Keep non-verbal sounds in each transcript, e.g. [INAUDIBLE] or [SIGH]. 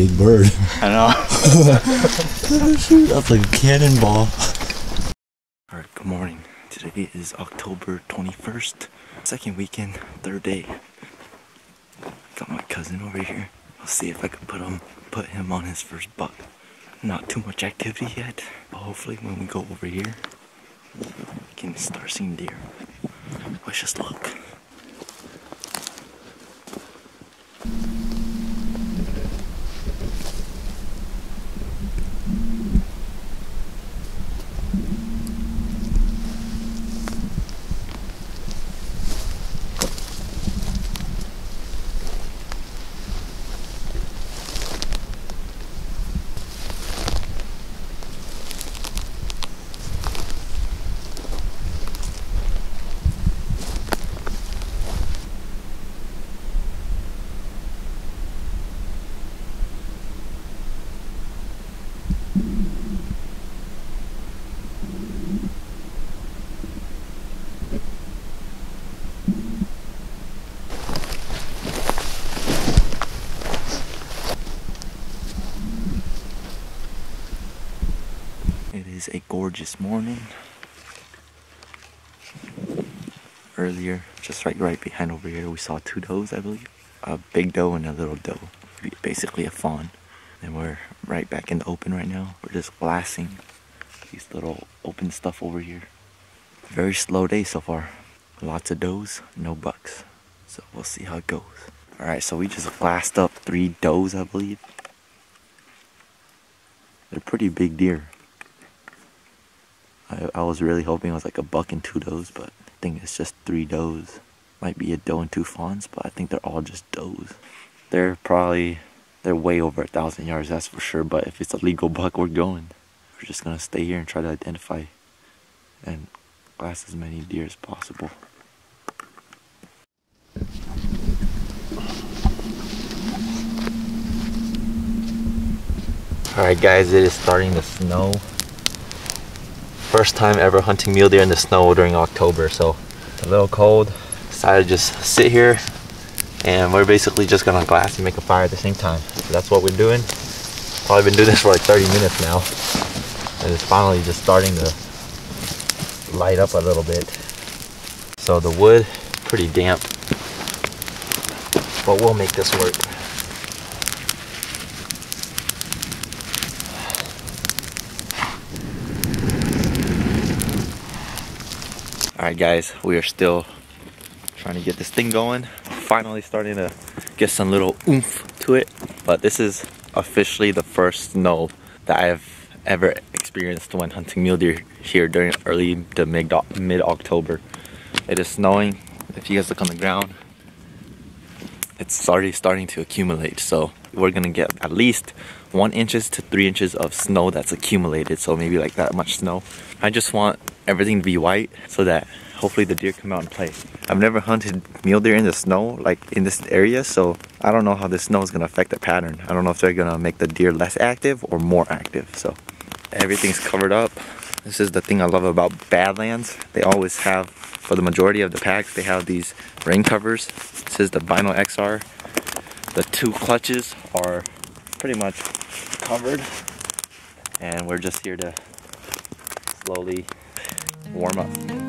Ooh, that's a big bird. I know. [LAUGHS] Shoot, that's like a cannonball. Alright, good morning. Today is October 21st, second weekend, third day. Got my cousin over here. I'll see if I can put him put him on his first buck. Not too much activity yet, but hopefully when we go over here, we can start seeing deer. Wish us luck. It is a gorgeous morning. Earlier, just right right behind over here, we saw two does, I believe. A big doe and a little doe. Basically a fawn. And we're right back in the open right now. We're just glassing these little open stuff over here. Very slow day so far. Lots of does, no bucks. So we'll see how it goes. Alright, so we just glassed up three does, I believe. They're pretty big deer. I, I was really hoping it was like a buck and two does, but I think it's just three does. Might be a doe and two fawns, but I think they're all just does. They're probably, they're way over a thousand yards, that's for sure. But if it's a legal buck, we're going. We're just gonna stay here and try to identify and glass as many deer as possible. Alright guys, it is starting to snow. First time ever hunting mule deer in the snow during October, so a little cold. Decided to just sit here and we're basically just gonna glass and make a fire at the same time. So that's what we're doing. Probably been doing this for like 30 minutes now. And it's finally just starting to light up a little bit. So the wood, pretty damp. But we'll make this work. Alright guys, we are still trying to get this thing going. Finally starting to get some little oomph to it. But this is officially the first snow that I've ever experienced when hunting mule deer here during early to mid mid-October. It is snowing. If you guys look on the ground, it's already starting to accumulate. So we're gonna get at least one inches to three inches of snow that's accumulated. So maybe like that much snow. I just want everything to be white so that hopefully the deer come out and play. I've never hunted mule deer in the snow, like in this area, so I don't know how the snow is gonna affect the pattern. I don't know if they're gonna make the deer less active or more active. So everything's covered up. This is the thing I love about Badlands. They always have, for the majority of the packs, they have these rain covers. This is the Bino XR. The two clutches are pretty much covered. And we're just here to slowly warm up.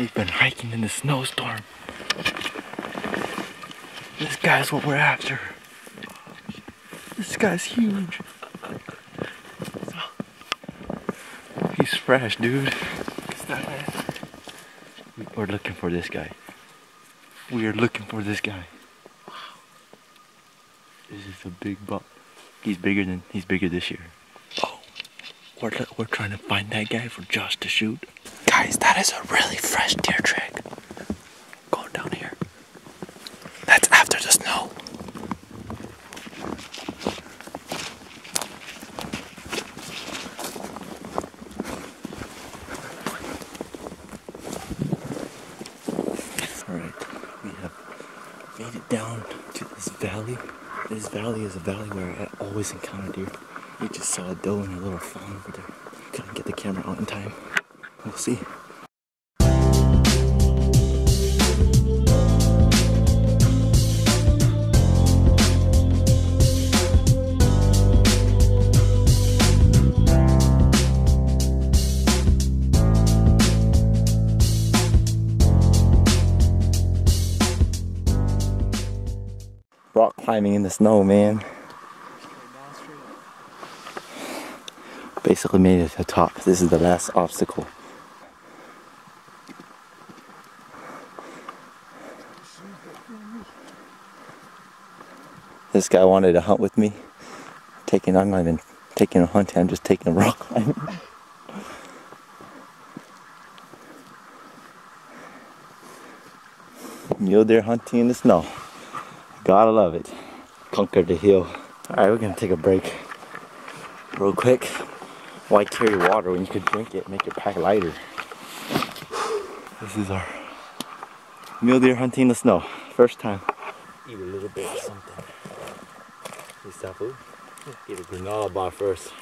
We've been hiking in the snowstorm. This guy's what we're after. This guy's huge. He's fresh, dude. We're looking for this guy. We are looking for this guy. This is a big buck. He's bigger than he's bigger this year. Oh. We're, we're trying to find that guy for Josh to shoot. Guys, that is a really fresh deer track. Going down here. That's after the snow. Alright, we have made it down to this valley. This valley is a valley where I always encounter deer. We just saw a doe and a little fawn over there. Couldn't get the camera out in time. We'll see. Rock climbing in the snow, man. Basically made it to the top. This is the last obstacle. This guy wanted to hunt with me. Taking, I'm not even taking a hunt, I'm just taking a rock [LAUGHS] climbing. Mule deer hunting in the snow. Gotta love it. Conquer the hill. Alright, we're gonna take a break. Real quick. Why carry water when you could drink it, make your pack lighter? This is our mule deer hunting in the snow. First time. Eat a little bit of something. Safu. Eat a granola bar first.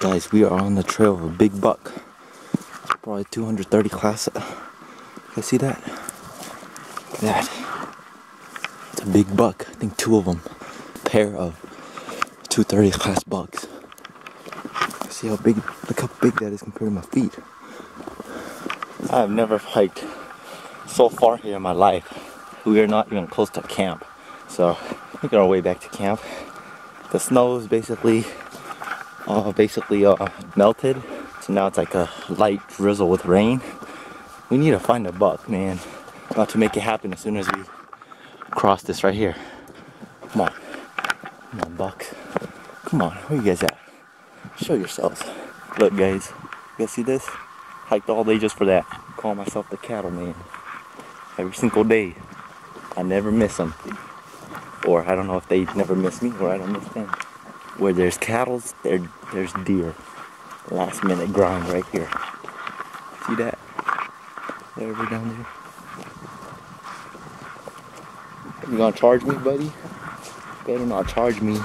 Guys, we are on the trail of a big buck. Probably 230 class. You see that? That. It's a big buck. I think two of them. Pair of 230 class bucks. See how big, look how big that is compared to my feet. I have never hiked so far here in my life. We are not even close to camp. So, we making our way back to camp. The snow is basically uh, basically uh, melted. So now it's like a light drizzle with rain. We need to find a buck, man. About to make it happen as soon as we cross this right here. Come on. Come on, bucks. Come on, where you guys at? Show yourselves. Look, guys. You guys see this? Hiked all day just for that. Call myself the cattle man. Every single day. I never miss them. Or I don't know if they never miss me or I don't miss them. Where there's cattle, there, there's deer. Last minute grind right here. See that? There, over down there. You gonna charge me, buddy? Better not charge me.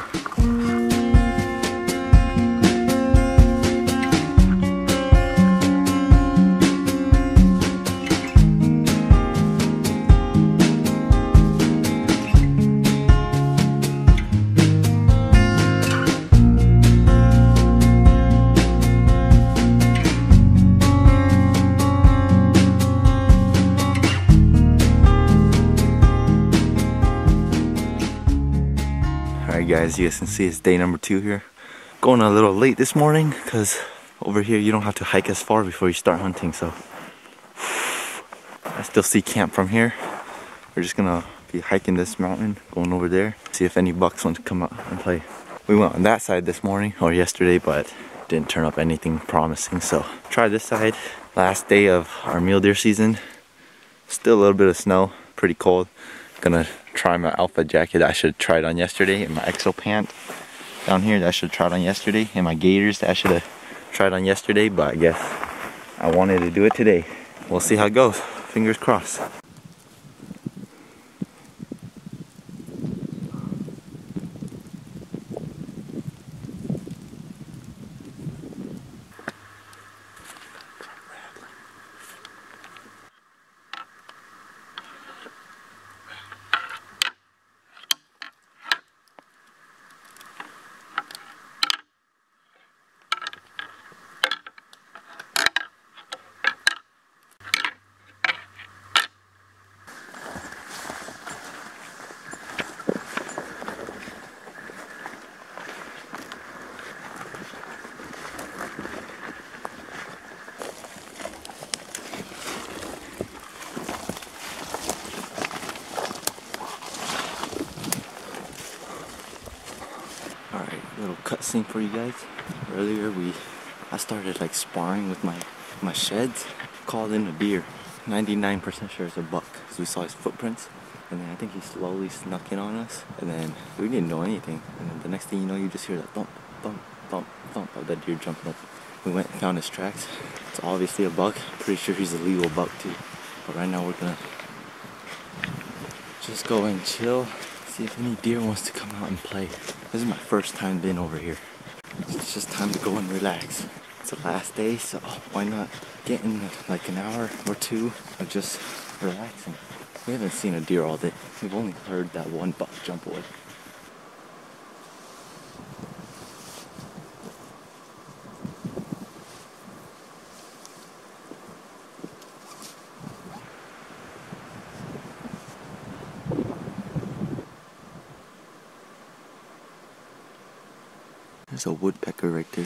Guys, you guys can see it's day number two here. Going a little late this morning because over here you don't have to hike as far before you start hunting so I still see camp from here. We're just gonna be hiking this mountain, going over there, see if any bucks want to come up and play. We went on that side this morning or yesterday but didn't turn up anything promising so try this side. Last day of our mule deer season. Still a little bit of snow, pretty cold. Gonna try my alpha jacket I should it on yesterday and my exo pant down here that I should it on yesterday and my gaiters that I should have tried on yesterday but I guess I wanted to do it today. We'll see how it goes. Fingers crossed. Cutscene for you guys. Earlier we, I started like sparring with my my sheds. Called in a deer. 99% sure it's a buck because we saw his footprints. And then I think he slowly snuck in on us. And then we didn't know anything. And then the next thing you know, you just hear that thump, thump, thump, thump of that deer jumping up. We went and found his tracks. It's obviously a buck. Pretty sure he's a legal buck too. But right now we're gonna just go and chill. See if any deer wants to come out and play. This is my first time being over here. It's just time to go and relax. It's the last day, so why not get in like an hour or two of just relaxing. We haven't seen a deer all day. We've only heard that one buck jump away. There's a woodpecker right there.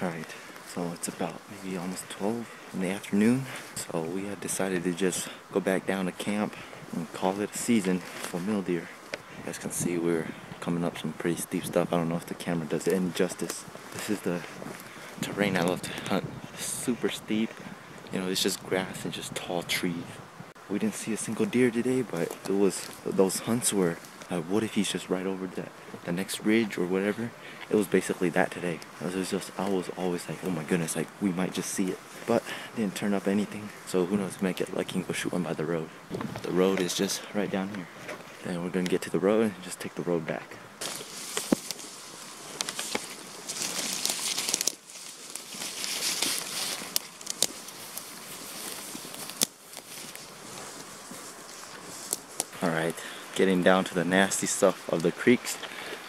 Alright, so it's about maybe almost 12 in the afternoon. So we had decided to just go back down to camp and call it a season for mule deer. You guys can see we're coming up some pretty steep stuff. I don't know if the camera does it any justice. This is the terrain I love to hunt. Super steep. You know, it's just grass and just tall trees. We didn't see a single deer today, but it was those hunts were uh, what if he's just right over the, the next ridge or whatever? It was basically that today. It was just, I was always like, oh my goodness, like we might just see it. But didn't turn up anything. So who knows, might get lucky and go shoot one by the road. The road is just right down here. Then we're gonna get to the road and just take the road back. Alright, getting down to the nasty stuff of the creeks.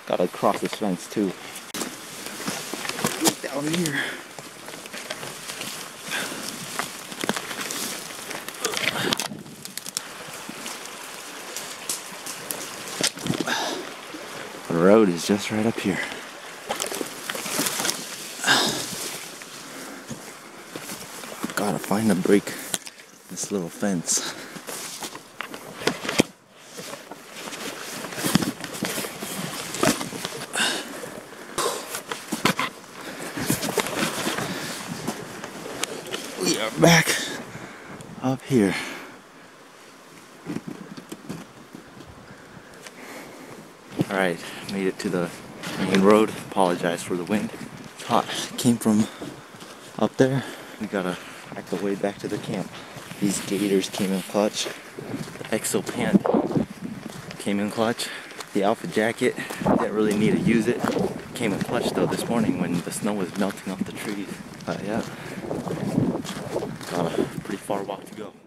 Gotta cross this fence too. Down here. The road is just right up here. Gotta find a break this little fence. Up here. Alright, made it to the main road. Apologize for the wind. It's hot. Came from up there. We gotta back the way back to the camp. These gaiters came in clutch. The Exo Pant came in clutch. The Alpha Jacket, didn't really need to use it. Came in clutch though this morning when the snow was melting off the trees. But yeah, got a pretty far walk to go.